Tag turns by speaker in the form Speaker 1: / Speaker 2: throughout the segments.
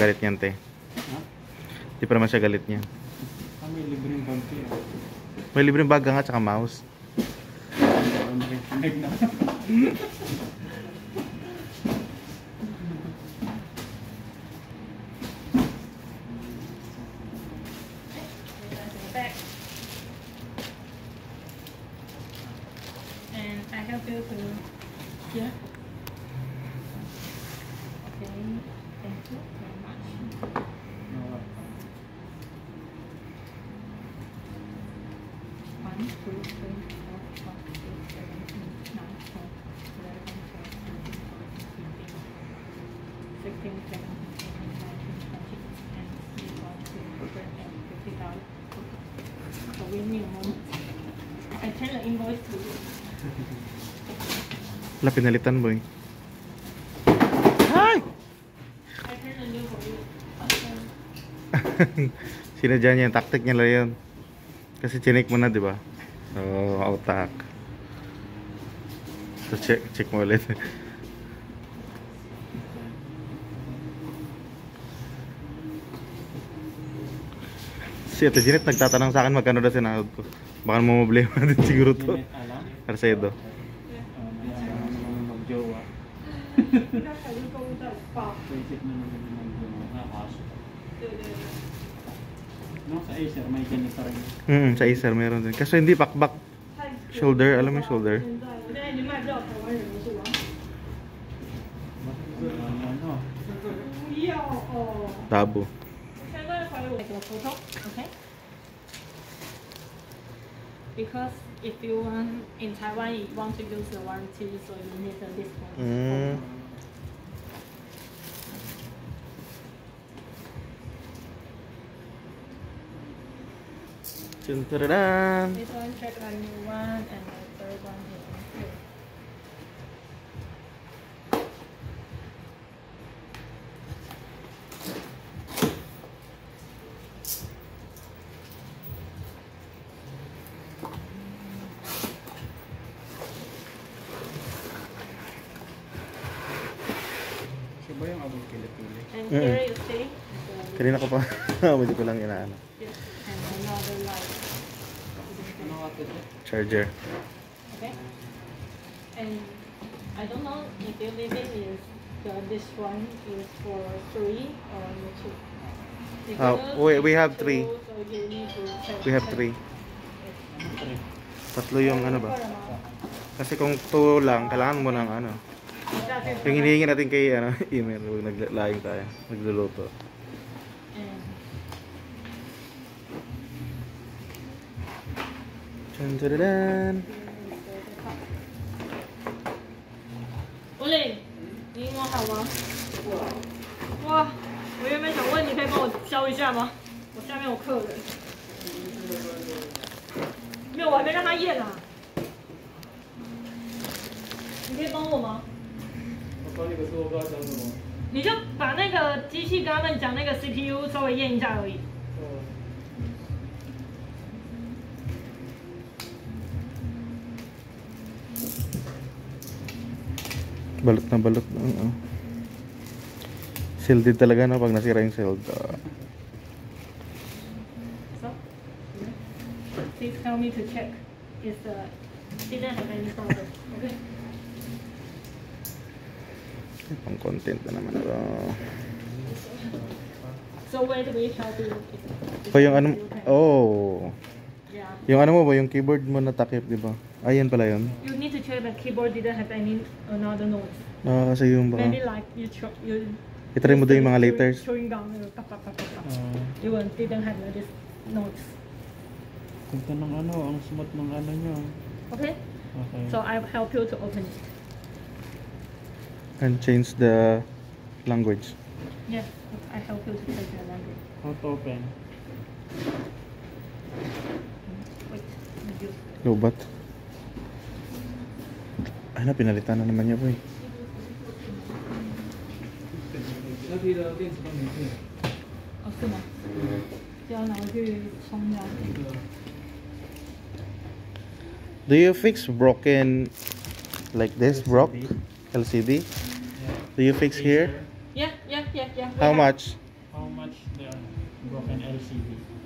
Speaker 1: galit niyan, te. Hindi pa naman siya galit niyan.
Speaker 2: may libreng
Speaker 1: ya. bagang at May mouse
Speaker 3: And I help you to yeah. Okay, thank you very much.
Speaker 1: La pinalitan boy. Hi! Sinadyanya, taktiknya lah yun. Kasi chinik mo na, di ba? Oo, oh, utak. So, check, check mo ulit. si Ate Jeanette nagtatanong sa akin magkano daw sinahod ko. Baka mo problema din siguro to. Arcedo.
Speaker 2: Ah, No, sa Acer may ganito rin.
Speaker 1: Mm, sa Acer meron din. Kasi hindi pakbak. Shoulder, alam mo shoulder. Tabo.
Speaker 3: Okay. Because if you want in Taiwan, you want to use the warranty, so you need a discount.
Speaker 1: Mm. Dun-dun-dun-dun.
Speaker 3: This one check a new one, and the third one on here.
Speaker 2: Siya ba yung abong kilikili?
Speaker 3: And
Speaker 1: Mm.
Speaker 3: here you see,
Speaker 1: Kanina ko pa, ko lang inaano. Charger.
Speaker 3: Okay? And I don't know if your limit is the, this one is for three or two.
Speaker 1: Uh,
Speaker 3: Because
Speaker 1: we- we
Speaker 3: it's
Speaker 1: have
Speaker 3: two,
Speaker 1: three.
Speaker 3: So you need to check-
Speaker 1: We have
Speaker 3: check.
Speaker 1: three. Tatlo yung ano ba? Kasi kung two lang, kailangan mo ng ano. Yung hinihingi natin kay ano, email, huwag naglalayong tayo, nagluluto.
Speaker 3: 蕾，你英文好吗？哇，我原本想问你可以帮我教一下吗？我下面有客人。没有，我还没让他验啊。你可以帮我吗？
Speaker 2: 我帮你个说，我不知道讲什么。
Speaker 3: 你就把那个机器跟他们讲那个 CPU 稍微验一下而已。
Speaker 1: Balot na balot ano. Sealed talaga no pag nasira yung sealed. ah.
Speaker 3: So, please tell me to check if the didn't have any problem. Okay.
Speaker 1: pang content na naman ito.
Speaker 3: So where do we help you?
Speaker 1: O yung ano, oh.
Speaker 3: Yeah.
Speaker 1: Yung ano mo ba, yung keyboard mo natakip, di ba? Ayan pala yun.
Speaker 3: You need to check the keyboard didn't have any another notes.
Speaker 1: Ah, kasi yung baka.
Speaker 3: Maybe like you you.
Speaker 1: Itry mo doon yung mga letters.
Speaker 3: Chewing gum. tap, tap, tap, tap, tap.
Speaker 2: Ah,
Speaker 3: You will- didn't have this notes.
Speaker 2: Ganda ng ano, ang smooth ng ano nyo.
Speaker 3: Okay.
Speaker 2: Okay.
Speaker 3: So I'll help you to open it.
Speaker 1: And change the language.
Speaker 3: Yes. I help you to check the language.
Speaker 2: How to open?
Speaker 1: Lobat. Ay na, pinalitan na naman niya
Speaker 3: po eh.
Speaker 1: Do you fix broken like this broke LCD? Do you fix here?
Speaker 3: Yeah, yeah, yeah, yeah.
Speaker 1: How much?
Speaker 2: How much the broken LCD?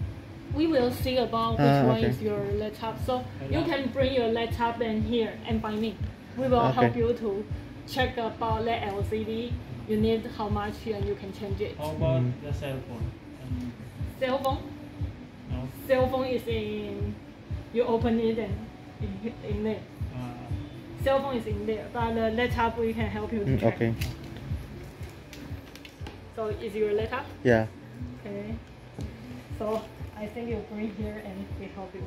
Speaker 3: We will see about which
Speaker 1: Ah,
Speaker 3: one
Speaker 1: okay.
Speaker 3: is your laptop. So you can bring your laptop in here and by me. We will help you to check about the LCD. You need how much and you can change it.
Speaker 2: How about
Speaker 1: Mm.
Speaker 2: the cell phone? Um,
Speaker 3: Cell phone.
Speaker 2: no?
Speaker 3: Cell phone is in. You open it and in, in there.
Speaker 2: Uh,
Speaker 3: Cell phone is in there, but the laptop we can help you to
Speaker 1: Mm,
Speaker 3: check.
Speaker 1: okay.
Speaker 3: So is your laptop?
Speaker 1: Yeah.
Speaker 3: Okay. So I think you bring here and we help you.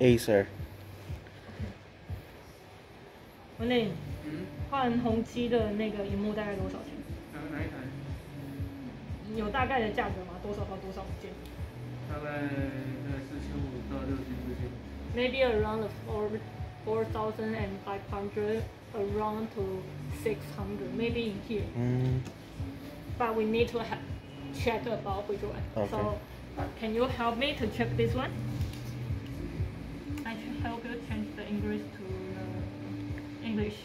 Speaker 1: Acer.
Speaker 3: 文磊，换宏基的那个荧幕大概多少钱？
Speaker 4: 哪一台？
Speaker 3: 有大概的价格吗？多少到多少件
Speaker 4: 大概在四千五到六千之间。
Speaker 3: ？Maybe around the four four thousand and five hundred, around to six hundred, maybe in here.
Speaker 1: Mm.
Speaker 3: But we need to ha- check about which one.
Speaker 1: Okay.
Speaker 3: So can you help me to check this one? I should help you change the English to the English.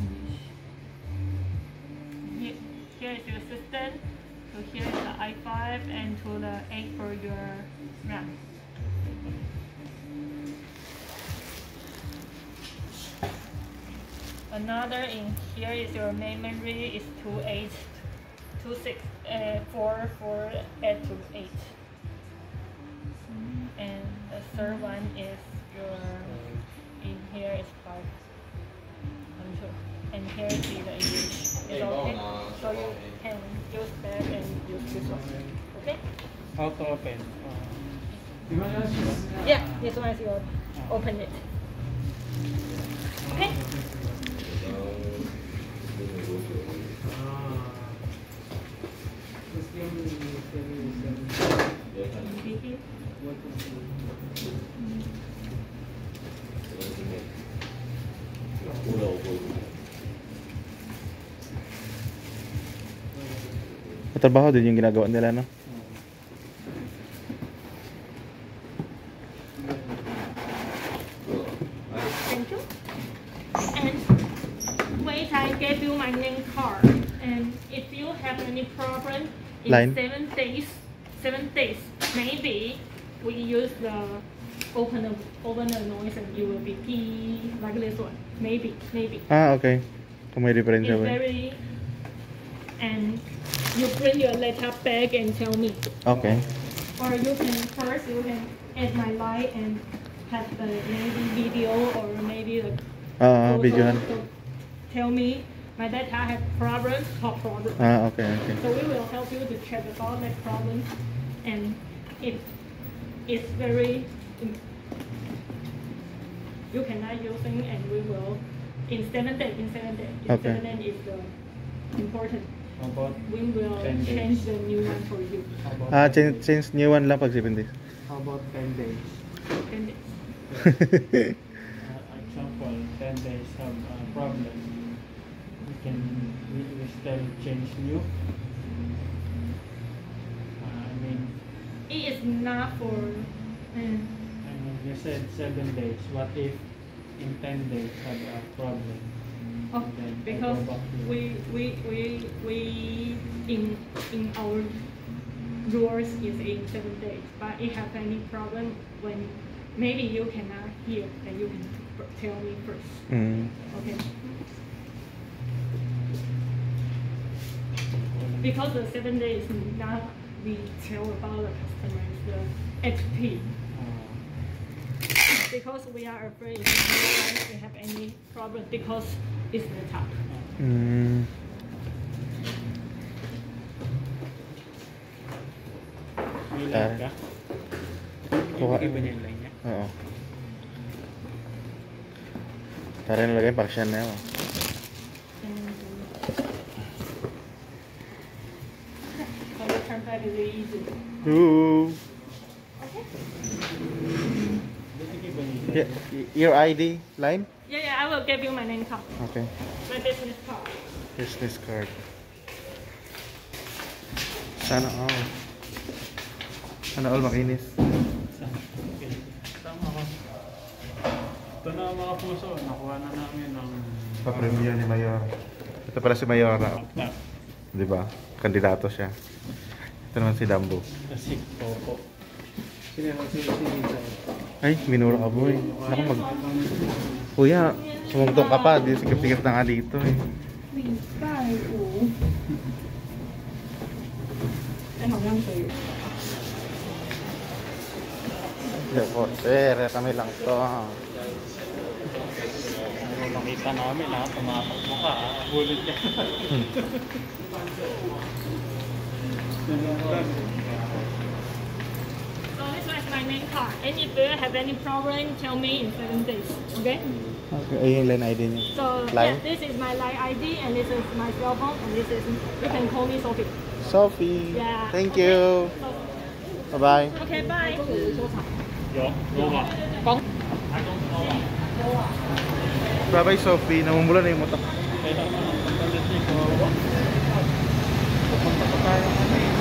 Speaker 3: English. Here, here is your system. So here is the i5 and to the 8 for your RAM. Another in here is your main memory is 28, 26, uh, 4, 4, 8 to 8. And the third one is your, in here is 5. I'm sure. And here is the English. It's okay. So you can use that and use this one. Okay?
Speaker 2: how to open? Uh,
Speaker 3: Yeah, this one is your, open it. Okay?
Speaker 1: Matrabaho din yung ginagawa nila, no?
Speaker 3: In
Speaker 1: Line.
Speaker 3: seven days, seven days, maybe we use the open the open the noise and it will be P like this one. Maybe, maybe.
Speaker 1: Ah, okay. Kung may
Speaker 3: It's very and you bring your laptop back and tell me.
Speaker 1: Okay.
Speaker 3: Or you can first you can add my line and have the maybe video or maybe the
Speaker 1: Ah,
Speaker 3: photo
Speaker 1: videohan.
Speaker 3: Tell me my data have problems, top problem.
Speaker 1: Ah, okay, okay.
Speaker 3: So we will help you to check about that problem and if it's very you cannot using and we will in seven days, in seven days, in
Speaker 1: Okay.
Speaker 3: seven days is the important.
Speaker 2: how about
Speaker 3: We will
Speaker 2: 10 days.
Speaker 3: change the new one for you.
Speaker 2: how about
Speaker 1: Ah, change, change new one lang pag 7 days.
Speaker 2: how about 10 days?
Speaker 3: Ten days.
Speaker 2: Uh, example, 10 days have a problem. We can we, we still change new. Uh, I mean,
Speaker 3: It is not for mm,
Speaker 2: I mean, you said seven days. What if in 10 days have a problem?
Speaker 3: Oh,
Speaker 2: And then I
Speaker 3: because
Speaker 2: go back to-
Speaker 3: we we we we in in our rules is in seven days. But if have any problem when maybe you cannot hear, then you can tell me first.
Speaker 1: Mm.
Speaker 3: Okay. Because the seven days now we tell about the customers the HP. Because we are afraid if we have any problem because it's the top.
Speaker 1: Mm.
Speaker 2: may lag ka?
Speaker 1: Kuha-
Speaker 2: Ibigay ba niya yung line niya?
Speaker 1: Oo. Tara nilagay para siya na yun.
Speaker 3: Is very easy.
Speaker 1: Ooh.
Speaker 3: Okay.
Speaker 1: Yeah, your ID line?
Speaker 3: Yeah, yeah, I will give you my name card,
Speaker 1: Okay.
Speaker 3: my business card.
Speaker 1: Business card. Sana all. Sana all makinis.
Speaker 2: Okay. Tama ko. Ito na mga puso, nakuha na namin ng
Speaker 1: Pa-premiere ni Mayor. Ito pala si Mayora.
Speaker 2: tap.
Speaker 1: Di ba? Kandidato siya. Ito naman si Dumbo.
Speaker 2: Kasi Popo.
Speaker 1: Ay, minura ka po eh. Naku mag... Kuya, sumugtong ka pa. Di sikip-sikip na nga dito eh. Deporter, kami lang to.
Speaker 2: Nakita namin lahat, tumapak mo ka. Ah. Bulit ka. Hmm.
Speaker 3: So this was my main card. Any have any problem, tell me in seven days. Okay?
Speaker 1: Okay, lên ID nhé.
Speaker 3: So yeah, this is my line ID and this is my cell phone and this is you can call me Sophie.
Speaker 1: Sophie.
Speaker 3: Yeah.
Speaker 1: Thank
Speaker 3: okay.
Speaker 1: you.
Speaker 3: Bye
Speaker 1: bye.
Speaker 3: Okay, bye.
Speaker 2: 有，有吧？
Speaker 3: 帮。
Speaker 1: Bye bye bye Sophie, namumula na yung mata. Bye.